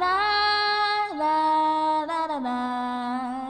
la la la la la.